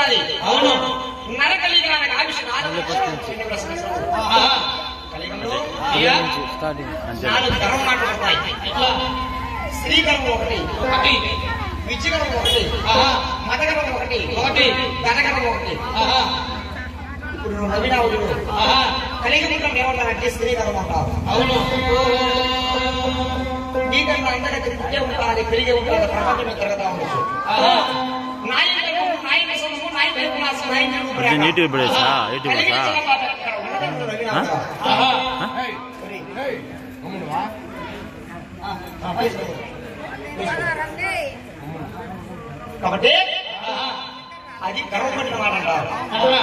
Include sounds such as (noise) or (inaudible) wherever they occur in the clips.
వస్తుంది అవును. నరకలిగి నాకు ఆవిష నాలుగు కలిగంలో అయ్యా స్టార్టింగ్ అంతే నాలుగు గర్వం మాటలు వస్తాయి. ఎట్లా శ్రీగర్వం ఒకటి. ఒకటి. ఒకటి. ఆహా. మతగర్వం ఒకటి. ఒకటి. ధనగర్వం ఒకటి. ఆహా. ఇప్పుడు. ఆహా. కలిగముఖం ఏమంటారంటే శ్రీగర్వం అంటారు అవును. నీకన్నా అందరికీ తిరిగే ఉంటుంది పెరిగే ఉంటుంది ప్రపంచం తిరగతా ఉండొచ్చు నాయకుడు నాయకసము నాయకుడు నాశనం నాయకుడు ఇది నీట్గా పెడేసా? ఎటు కలిగి పోతా? చిన్న పాట ఇక్కడ ఉన్నదనుకో రవినాథ. ఆహా కాబట్టి ఆహా అది గర్వపడిన మాట అంటారు అవునా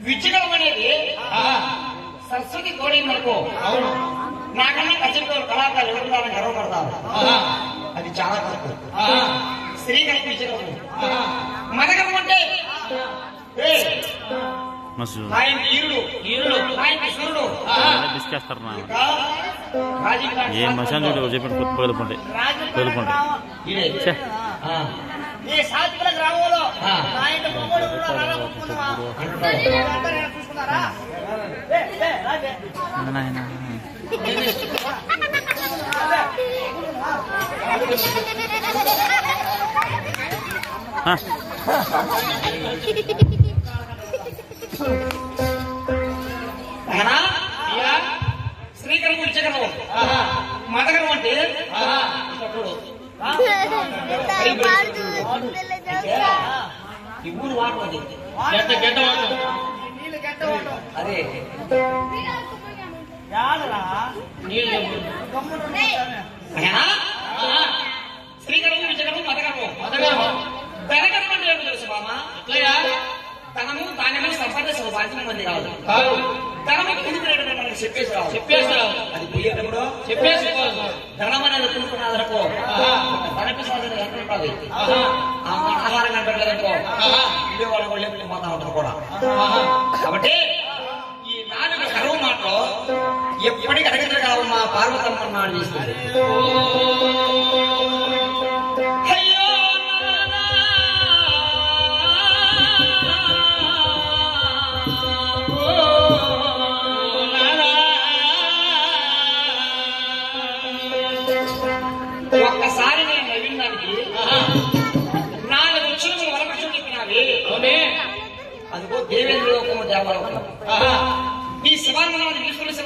విజ్జగలం అనేది ఆహా సరస్వతి తోడైందనుకో అవును నాకన్నా కచ్చడితో కళాకారులు ఎవరుంటారని గర్వపడతారు ఆహా అది చాలా తప్పు ఆహా స్త్రీగలం రాజీవ్ గాంధీ ఏం మసాన్ చూడు చెప్పిన కొత్త పగలుకుంటే పగలుకుంటే ఇదే. ఛే. ఆ, ఈ సాత్విక గ్రామంలో ఆ. నా ఇంటి మొగోడు కూడా రారా ఒప్పుకుందామా? అంటున్నాడు. మీరంతా నేను చూసుకున్నారా? ఏ, ఏ, రాజే. నాయనా ఆ, నాయనా, అయ్యా శ్రీకరం విజ్జగలం ఆహా మదగరం అంటే? ఆహా ఇక్కడ చూడు. పాడుతూ (laughs) ఈ ఊరు వాడు అది. గడ్డ గడ్డ వాడు నీళ్ళు గెట్టవాడు. అదే. యాడరా? నీళ్ళు చెప్పు. గమ్మున ఉంటానే. నాయనా, ఆహా శ్రీకరం విజ్జగలం మదగరం మదగరం ధనగరం అంటే తెలుసు బామా ఎట్లయ్యా? ధనము ధాన్యము సంపాదించిన బాధ్యత మంది కాదు. కాదు. ధనము కుడుకునేటప్పుడు మనకి చెప్పేసి రావు చెప్పేసావు అది పోయేటప్పుడు చెప్పేసి. ధనం అనేది కుడుకున్నదనుకో. ధనకు సాధన ఆ ఆహారం కనపెట్టలేదనుకో ఆహా. వీడియో వాళ్ళ వాళ్ళు పోతా ఉంటారు కూడా. కాబట్టి ఈ నాలుగు కరువు మాటలు ఎప్పటికీ అడగదు కావు మా పార్వతమ్మ నాడు చేస్తుంది. ఒక్కసారి నేను నవ్విన దానికి నాలుగు అక్షరములు వరపక్షం చెప్పినావి అదిగో దేవేంద్ర లోకము దేవలోకము ఆహా. ఈ శివానందాన్ని తీసుకుని శివ